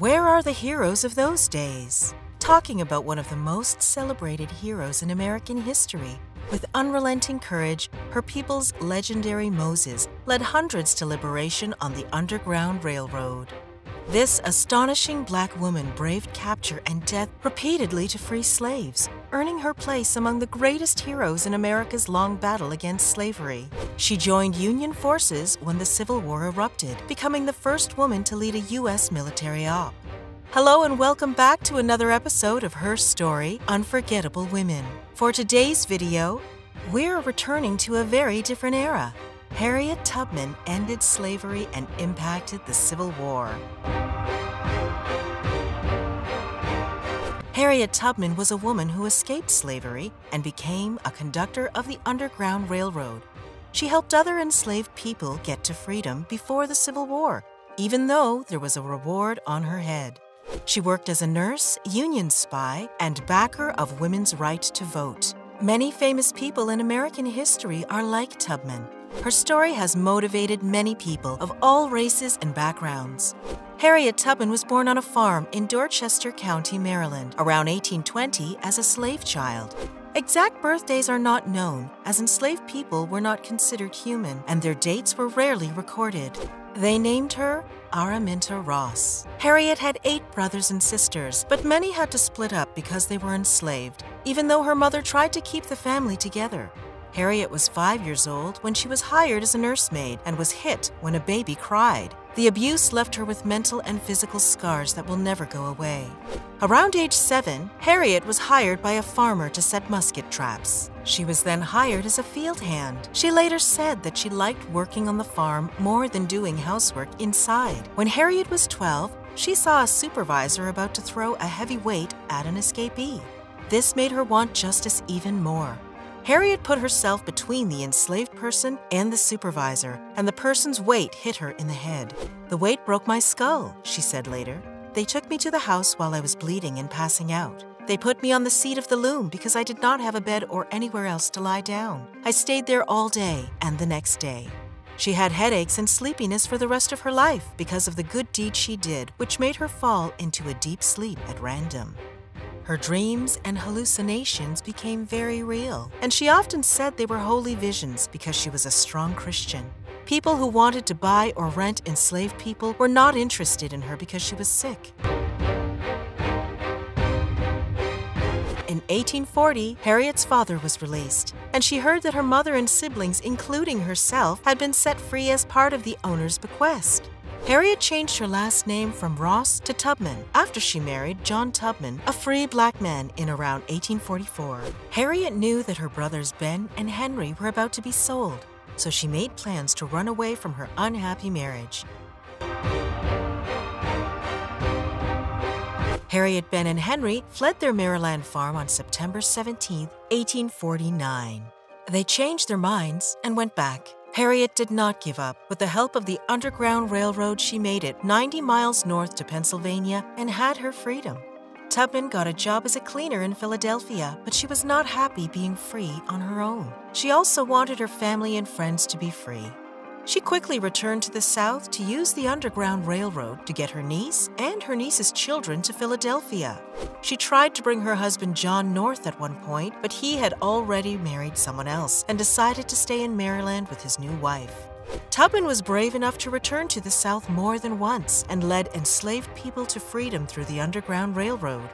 Where are the heroes of those days? Talking about one of the most celebrated heroes in American history. With unrelenting courage, her people's legendary Moses led hundreds to liberation on the Underground Railroad. This astonishing black woman braved capture and death repeatedly to free slaves, earning her place among the greatest heroes in America's long battle against slavery. She joined Union forces when the Civil War erupted, becoming the first woman to lead a U.S. military op. Hello and welcome back to another episode of Her Story, Unforgettable Women. For today's video, we're returning to a very different era. Harriet Tubman ended slavery and impacted the Civil War. Harriet Tubman was a woman who escaped slavery and became a conductor of the Underground Railroad. She helped other enslaved people get to freedom before the Civil War, even though there was a reward on her head. She worked as a nurse, union spy, and backer of women's right to vote. Many famous people in American history are like Tubman. Her story has motivated many people of all races and backgrounds. Harriet Tubman was born on a farm in Dorchester County, Maryland, around 1820 as a slave child. Exact birthdays are not known, as enslaved people were not considered human and their dates were rarely recorded. They named her Araminta Ross. Harriet had eight brothers and sisters, but many had to split up because they were enslaved, even though her mother tried to keep the family together. Harriet was five years old when she was hired as a nursemaid and was hit when a baby cried. The abuse left her with mental and physical scars that will never go away. Around age seven, Harriet was hired by a farmer to set muskrat traps. She was then hired as a field hand. She later said that she liked working on the farm more than doing housework inside. When Harriet was 12, she saw a supervisor about to throw a heavy weight at an escapee. This made her want justice even more. Harriet put herself between the enslaved person and the supervisor, and the person's weight hit her in the head. The weight broke my skull, she said later. They took me to the house while I was bleeding and passing out. They put me on the seat of the loom because I did not have a bed or anywhere else to lie down. I stayed there all day and the next day. She had headaches and sleepiness for the rest of her life because of the good deed she did, which made her fall into a deep sleep at random. Her dreams and hallucinations became very real, and she often said they were holy visions because she was a strong Christian. People who wanted to buy or rent enslaved people were not interested in her because she was sick. In 1840, Harriet's father was released, and she heard that her mother and siblings, including herself, had been set free as part of the owner's bequest. Harriet changed her last name from Ross to Tubman after she married John Tubman, a free black man, in around 1844. Harriet knew that her brothers Ben and Henry were about to be sold, so she made plans to run away from her unhappy marriage. Harriet, Ben, and Henry fled their Maryland farm on September 17, 1849. They changed their minds and went back. Harriet did not give up. With the help of the Underground Railroad, she made it 90 miles north to Pennsylvania and had her freedom. Tubman got a job as a cleaner in Philadelphia, but she was not happy being free on her own. She also wanted her family and friends to be free. She quickly returned to the South to use the Underground Railroad to get her niece and her niece's children to Philadelphia. She tried to bring her husband John north at one point, but he had already married someone else and decided to stay in Maryland with his new wife. Tubman was brave enough to return to the South more than once and led enslaved people to freedom through the Underground Railroad.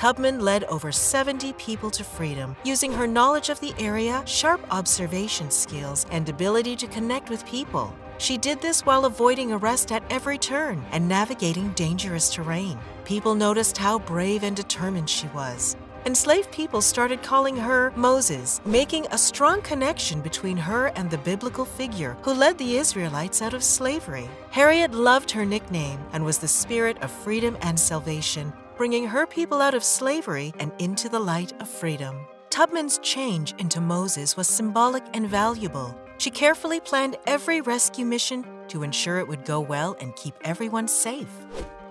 Tubman led over 70 people to freedom using her knowledge of the area, sharp observation skills, and ability to connect with people. She did this while avoiding arrest at every turn and navigating dangerous terrain. People noticed how brave and determined she was. Enslaved people started calling her Moses, making a strong connection between her and the biblical figure who led the Israelites out of slavery. Harriet loved her nickname and was the spirit of freedom and salvation, bringing her people out of slavery and into the light of freedom. Tubman's change into Moses was symbolic and valuable. She carefully planned every rescue mission to ensure it would go well and keep everyone safe.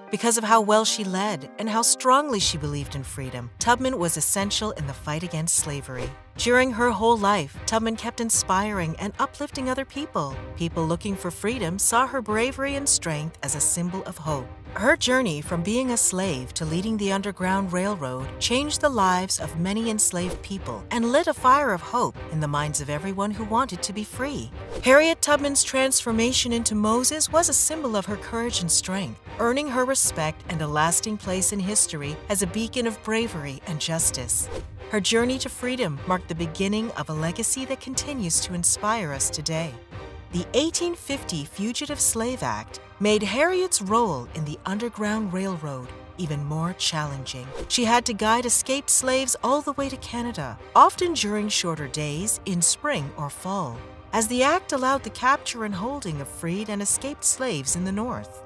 Because of how well she led and how strongly she believed in freedom, Tubman was essential in the fight against slavery. During her whole life, Tubman kept inspiring and uplifting other people. People looking for freedom saw her bravery and strength as a symbol of hope. Her journey from being a slave to leading the Underground Railroad changed the lives of many enslaved people and lit a fire of hope in the minds of everyone who wanted to be free. Harriet Tubman's transformation into Moses was a symbol of her courage and strength, earning her respect and a lasting place in history as a beacon of bravery and justice. Her journey to freedom marked the beginning of a legacy that continues to inspire us today. The 1850 Fugitive Slave Act made Harriet's role in the Underground Railroad even more challenging. She had to guide escaped slaves all the way to Canada, often during shorter days in spring or fall, as the act allowed the capture and holding of freed and escaped slaves in the North.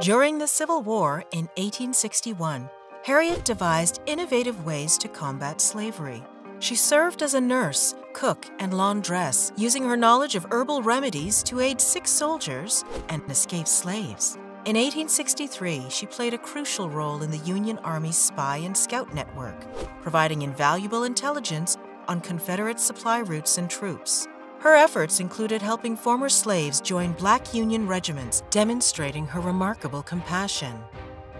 During the Civil War in 1861, Harriet devised innovative ways to combat slavery. She served as a nurse, cook, and laundress, using her knowledge of herbal remedies to aid sick soldiers and escaped slaves. In 1863, she played a crucial role in the Union Army's spy and scout network, providing invaluable intelligence on Confederate supply routes and troops. Her efforts included helping former slaves join black Union regiments, demonstrating her remarkable compassion.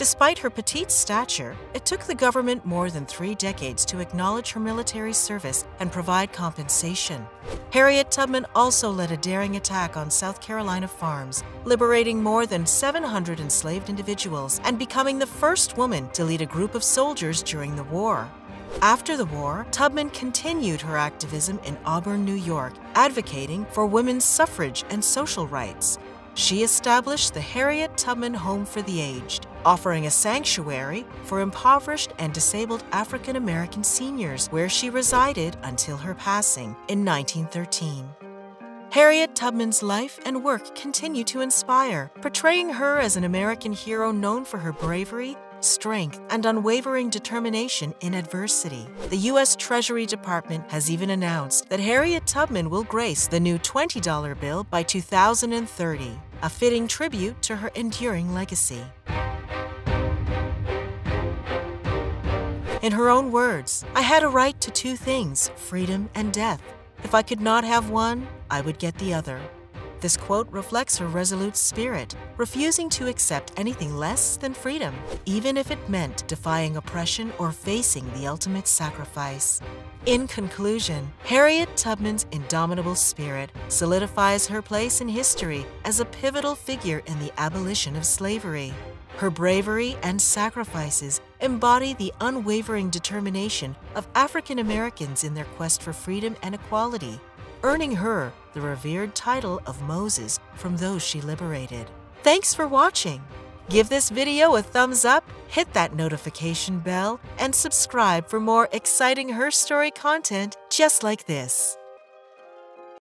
Despite her petite stature, it took the government more than three decades to acknowledge her military service and provide compensation. Harriet Tubman also led a daring attack on South Carolina farms, liberating more than 700 enslaved individuals and becoming the first woman to lead a group of soldiers during the war. After the war, Tubman continued her activism in Auburn, New York, advocating for women's suffrage and social rights. She established the Harriet Tubman Home for the Aged, offering a sanctuary for impoverished and disabled African American seniors, where she resided until her passing in 1913. Harriet Tubman's life and work continue to inspire, portraying her as an American hero known for her bravery, strength, and unwavering determination in adversity. The U.S. Treasury Department has even announced that Harriet Tubman will grace the new $20 bill by 2030, a fitting tribute to her enduring legacy. In her own words, I had a right to two things freedom and death. If I could not have one, I would get the other. This quote reflects her resolute spirit, refusing to accept anything less than freedom, even if it meant defying oppression or facing the ultimate sacrifice. In conclusion, Harriet Tubman's indomitable spirit solidifies her place in history as a pivotal figure in the abolition of slavery. Her bravery and sacrifices embody the unwavering determination of African Americans in their quest for freedom and equality, earning her the revered title of Moses from those she liberated. Thanks for watching! Give this video a thumbs up, hit that notification bell, and subscribe for more exciting Her Story content just like this.